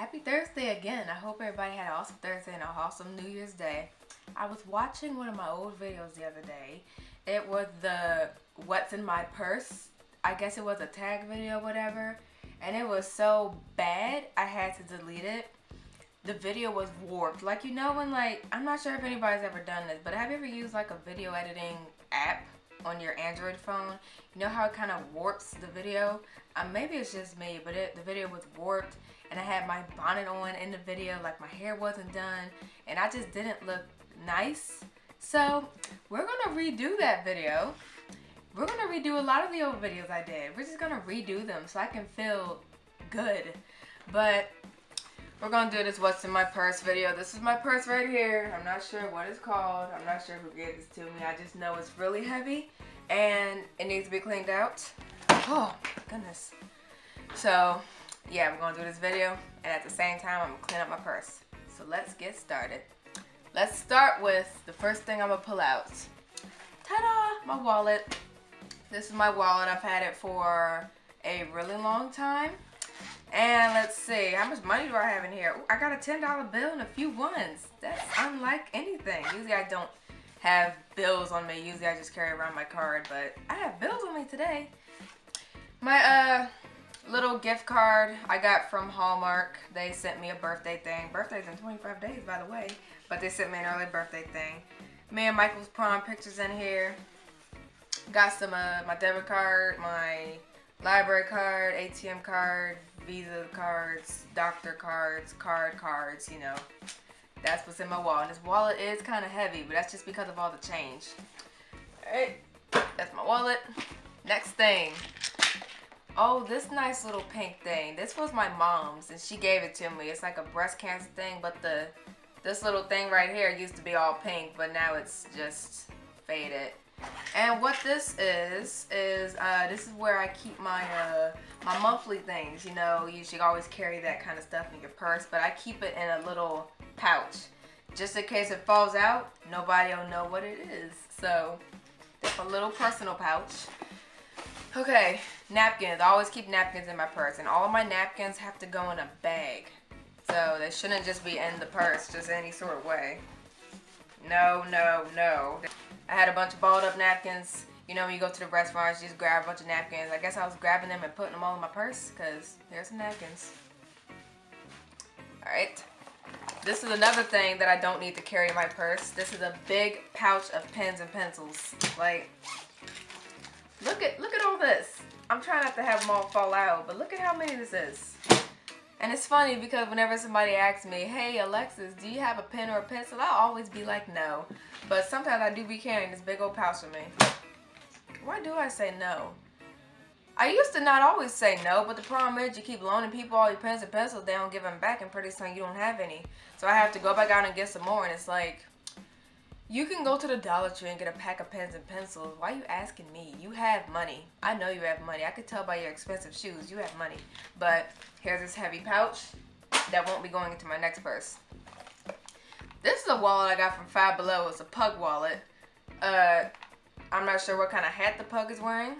Happy Thursday again. I hope everybody had an awesome Thursday and an awesome New Year's Day. I was watching one of my old videos the other day. It was the What's in My Purse. I guess it was a tag video, whatever. And it was so bad, I had to delete it. The video was warped. Like, you know, when, like, I'm not sure if anybody's ever done this, but have you ever used, like, a video editing app on your Android phone? You know how it kind of warps the video? Um, maybe it's just me, but it, the video was warped and I had my bonnet on in the video, like my hair wasn't done, and I just didn't look nice. So we're gonna redo that video. We're gonna redo a lot of the old videos I did. We're just gonna redo them so I can feel good. But we're gonna do this what's in my purse video. This is my purse right here. I'm not sure what it's called. I'm not sure who gave this to me. I just know it's really heavy and it needs to be cleaned out. Oh, goodness. So yeah, we're gonna do this video and at the same time, I'm gonna clean up my purse. So let's get started. Let's start with the first thing I'm gonna pull out. Ta-da, my wallet. This is my wallet. I've had it for a really long time. And let's see, how much money do I have in here? Ooh, I got a $10 bill and a few ones. That's unlike anything. Usually I don't have bills on me. Usually I just carry around my card, but I have bills on me today. My uh little gift card I got from Hallmark. They sent me a birthday thing. Birthday's in 25 days, by the way. But they sent me an early birthday thing. Me and Michael's prom pictures in here. Got some uh, my debit card, my library card, ATM card, Visa cards, doctor cards, card cards, you know. That's what's in my wallet. And this wallet is kind of heavy, but that's just because of all the change. Alright, that's my wallet. Next thing, Oh, this nice little pink thing. This was my mom's and she gave it to me. It's like a breast cancer thing, but the this little thing right here used to be all pink, but now it's just faded. And what this is, is uh, this is where I keep my uh, my monthly things. You know, you should always carry that kind of stuff in your purse, but I keep it in a little pouch. Just in case it falls out, nobody will know what it is. So, a little personal pouch. Okay, napkins. I always keep napkins in my purse, and all my napkins have to go in a bag. So they shouldn't just be in the purse, just any sort of way. No, no, no. I had a bunch of balled up napkins. You know, when you go to the restaurants, you just grab a bunch of napkins. I guess I was grabbing them and putting them all in my purse, because there's some napkins. Alright. This is another thing that I don't need to carry in my purse. This is a big pouch of pens and pencils. Like, Look at look at all this. I'm trying not to have them all fall out, but look at how many this is. And it's funny because whenever somebody asks me, hey Alexus, do you have a pen or a pencil? I'll always be like, no. But sometimes I do be carrying this big old pouch with me. Why do I say no? I used to not always say no, but the problem is you keep loaning people all your pens and pencils, they don't give them back, and pretty soon you don't have any. So I have to go back out and get some more, and it's like, you can go to the Dollar Tree and get a pack of pens and pencils. Why are you asking me? You have money. I know you have money. I could tell by your expensive shoes you have money. But here's this heavy pouch that won't be going into my next purse. This is a wallet I got from Five Below. It's a pug wallet. Uh, I'm not sure what kind of hat the pug is wearing.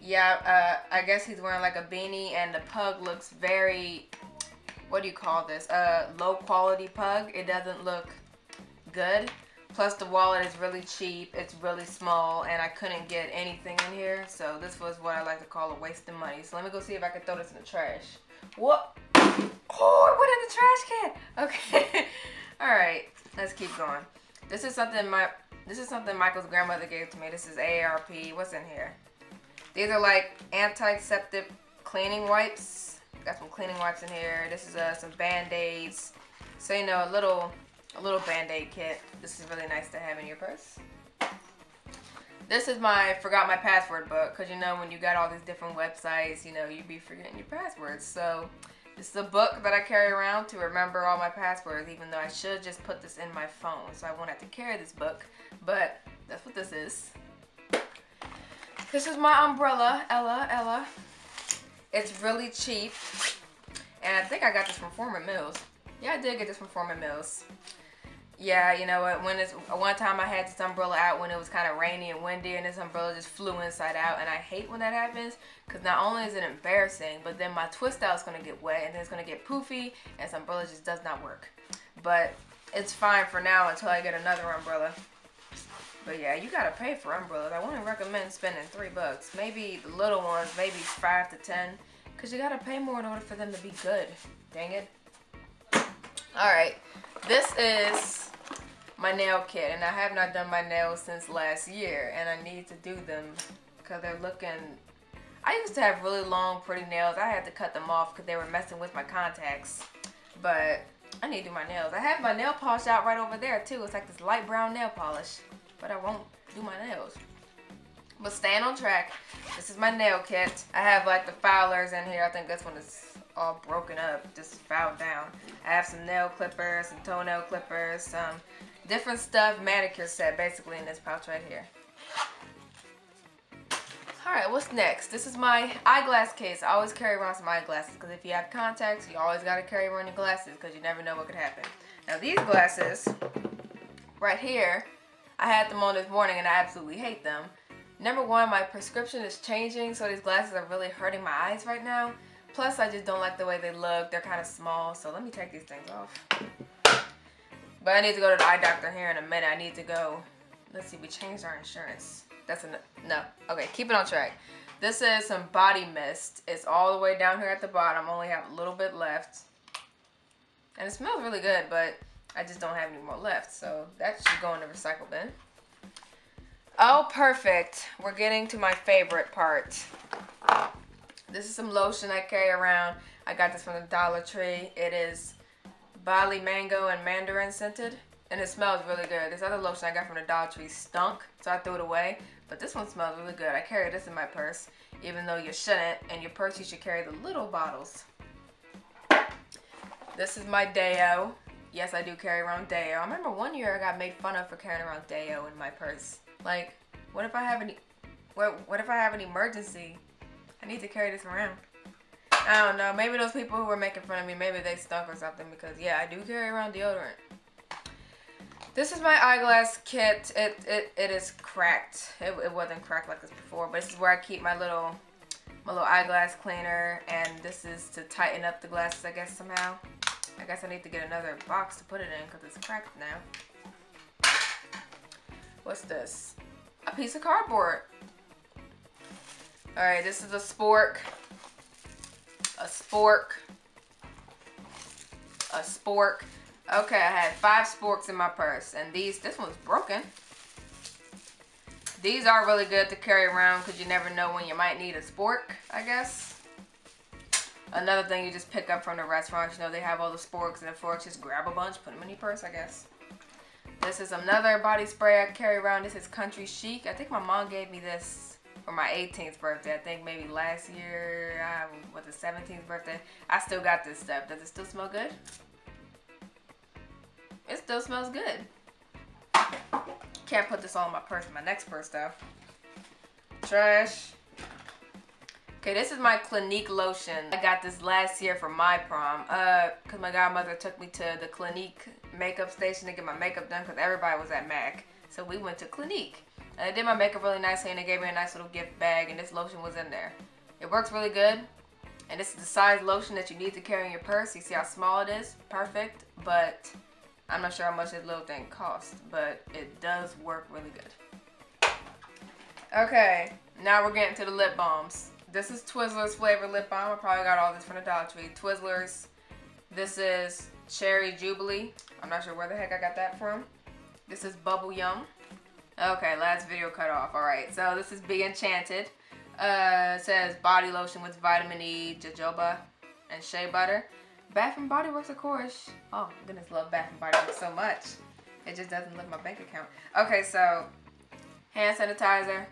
Yeah, uh, I guess he's wearing like a beanie and the pug looks very what do you call this? A low quality pug. It doesn't look good. Plus the wallet is really cheap. It's really small and I couldn't get anything in here. So this was what I like to call a waste of money. So let me go see if I can throw this in the trash. What? Oh, it went in the trash can. Okay. All right. Let's keep going. This is something my this is something Michael's grandmother gave to me. This is AARP. What's in here? These are like antiseptic cleaning wipes Got some cleaning wipes in here. This is uh, some band-aids. So, you know, a little, a little band-aid kit. This is really nice to have in your purse. This is my forgot my password book. Because, you know, when you got all these different websites, you know, you'd be forgetting your passwords. So, this is a book that I carry around to remember all my passwords, even though I should just put this in my phone. So I won't have to carry this book. But that's what this is. This is my umbrella, Ella, Ella. It's really cheap. And I think I got this from Forman Mills. Yeah, I did get this from Forman Mills. Yeah, you know what? When it's one time I had this umbrella out when it was kind of rainy and windy, and this umbrella just flew inside out, and I hate when that happens because not only is it embarrassing, but then my twist out is gonna get wet, and then it's gonna get poofy, and this umbrella just does not work. But it's fine for now until I get another umbrella. But yeah, you gotta pay for umbrellas. I wouldn't recommend spending three bucks. Maybe the little ones, maybe five to ten, cause you gotta pay more in order for them to be good. Dang it. All right, this is my nail kit, and I have not done my nails since last year, and I need to do them because they're looking. I used to have really long, pretty nails. I had to cut them off because they were messing with my contacts, but I need to do my nails. I have my nail polish out right over there too. It's like this light brown nail polish, but I won't do my nails. But staying on track, this is my nail kit. I have like the filers in here. I think this one is all broken up, just filed down. I have some nail clippers, some toenail clippers, some different stuff, manicure set basically in this pouch right here. Alright, what's next? This is my eyeglass case. I always carry around some eyeglasses because if you have contacts, you always got to carry around your glasses because you never know what could happen. Now these glasses, right here, I had them on this morning and I absolutely hate them. Number one, my prescription is changing, so these glasses are really hurting my eyes right now. Plus, I just don't like the way they look. They're kind of small, so let me take these things off. But I need to go to the eye doctor here in a minute. I need to go. Let's see, we changed our insurance. That's a no. Okay, keep it on track. This is some body mist. It's all the way down here at the bottom. Only have a little bit left. And it smells really good, but I just don't have any more left. So that should go in the recycle bin. Oh, perfect. We're getting to my favorite part. This is some lotion I carry around. I got this from the Dollar Tree. It is Bali Mango and Mandarin scented. And it smells really good. This other lotion I got from the Dollar Tree stunk, so I threw it away. But this one smells really good. I carry this in my purse, even though you shouldn't. In your purse, you should carry the little bottles. This is my Deo. Yes, I do carry around Deo. I remember one year I got made fun of for carrying around Deo in my purse. Like, what if I have any, what, what if I have an emergency? I need to carry this around. I don't know. Maybe those people who were making fun of me, maybe they stunk or something because yeah, I do carry around deodorant. This is my eyeglass kit. It it, it is cracked. It, it wasn't cracked like this before, but this is where I keep my little my little eyeglass cleaner, and this is to tighten up the glasses, I guess somehow. I guess I need to get another box to put it in because it's cracked now. What's this? A piece of cardboard. All right, this is a spork. A spork. A spork. Okay, I had five sporks in my purse. And these, this one's broken. These are really good to carry around because you never know when you might need a spork, I guess. Another thing you just pick up from the restaurant. You know, they have all the sporks and the forks. Just grab a bunch, put them in your purse, I guess. This is another body spray I carry around. This is Country Chic. I think my mom gave me this for my 18th birthday. I think maybe last year, uh, was the 17th birthday. I still got this stuff. Does it still smell good? It still smells good. Can't put this all in my purse, my next purse though. Trash. Okay, this is my Clinique lotion. I got this last year for my prom. Uh, cause my godmother took me to the Clinique makeup station to get my makeup done cause everybody was at MAC. So we went to Clinique. And I did my makeup really nicely and they gave me a nice little gift bag and this lotion was in there. It works really good. And this is the size lotion that you need to carry in your purse. You see how small it is? Perfect. But I'm not sure how much this little thing costs, but it does work really good. Okay, now we're getting to the lip balms. This is Twizzlers flavor lip balm. I probably got all this from the Dollar Tree. Twizzlers. This is Cherry Jubilee. I'm not sure where the heck I got that from. This is Bubble Yum. Okay, last video cut off. Alright, so this is Be Enchanted. Uh, says body lotion with vitamin E, jojoba, and shea butter. Bath and Body Works, of course. Oh, goodness, love Bath and Body Works so much. It just doesn't lift my bank account. Okay, so hand sanitizer,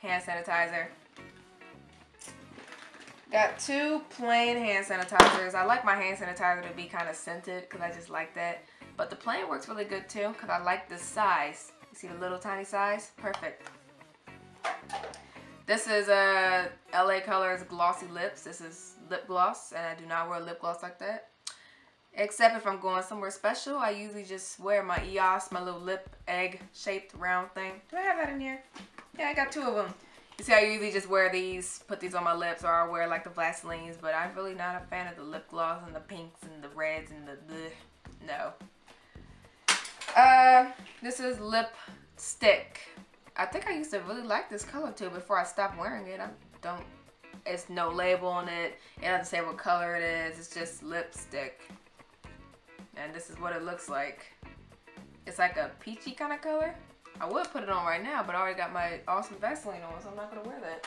hand sanitizer. Got two plain hand sanitizers. I like my hand sanitizer to be kind of scented because I just like that. But the plain works really good too because I like the size. You see the little tiny size? Perfect. This is a uh, LA Colors Glossy Lips. This is lip gloss, and I do not wear lip gloss like that. Except if I'm going somewhere special, I usually just wear my EOS, my little lip egg shaped round thing. Do I have that in here? Yeah, I got two of them. See, I usually just wear these, put these on my lips, or I wear like the Vaselines, but I'm really not a fan of the lip gloss and the pinks and the reds and the, the no. Uh, this is lipstick. I think I used to really like this color too before I stopped wearing it. I don't, it's no label on it. It doesn't say what color it is. It's just lipstick. And this is what it looks like. It's like a peachy kind of color. I would put it on right now, but I already got my awesome Vaseline on, so I'm not going to wear that.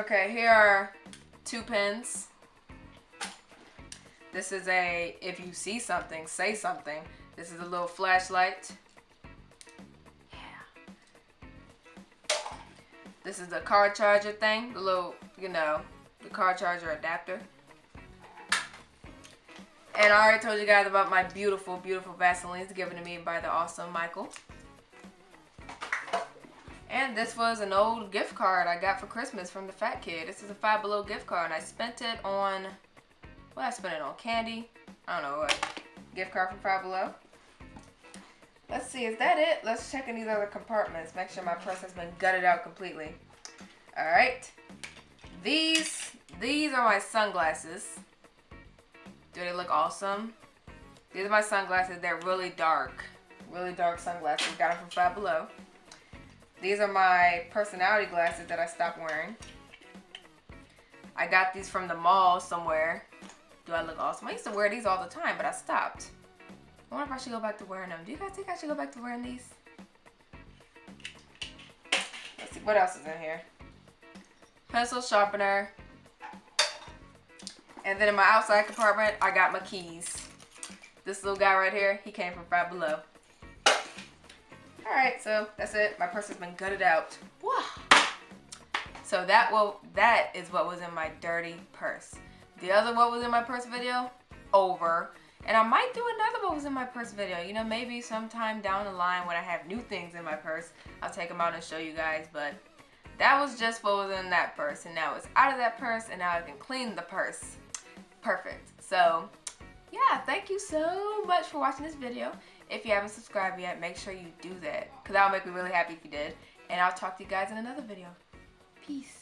Okay, here are two pens. This is a, if you see something, say something. This is a little flashlight. Yeah. This is the car charger thing, the little, you know, the car charger adapter. And I already told you guys about my beautiful, beautiful Vaselines given to me by the awesome Michael. And this was an old gift card I got for Christmas from the Fat Kid. This is a Five Below gift card and I spent it on, what I spent it on? Candy? I don't know what. Gift card from Five Below. Let's see, is that it? Let's check in these other compartments. Make sure my purse has been gutted out completely. Alright. These, these are my sunglasses. Do they look awesome? These are my sunglasses. They're really dark. Really dark sunglasses. Got them from Five Below. These are my personality glasses that I stopped wearing. I got these from the mall somewhere. Do I look awesome? I used to wear these all the time, but I stopped. I wonder if I should go back to wearing them. Do you guys think I should go back to wearing these? Let's see, what else is in here? Pencil sharpener, and then in my outside compartment, I got my keys. This little guy right here, he came from Five Below. Alright, so that's it. My purse has been gutted out. So that will that is what was in my dirty purse. The other what was in my purse video, over. And I might do another what was in my purse video. You know, maybe sometime down the line when I have new things in my purse, I'll take them out and show you guys. But that was just what was in that purse. And now it's out of that purse and now I can clean the purse perfect. So yeah, thank you so much for watching this video. If you haven't subscribed yet, make sure you do that because that'll make me really happy if you did. And I'll talk to you guys in another video. Peace.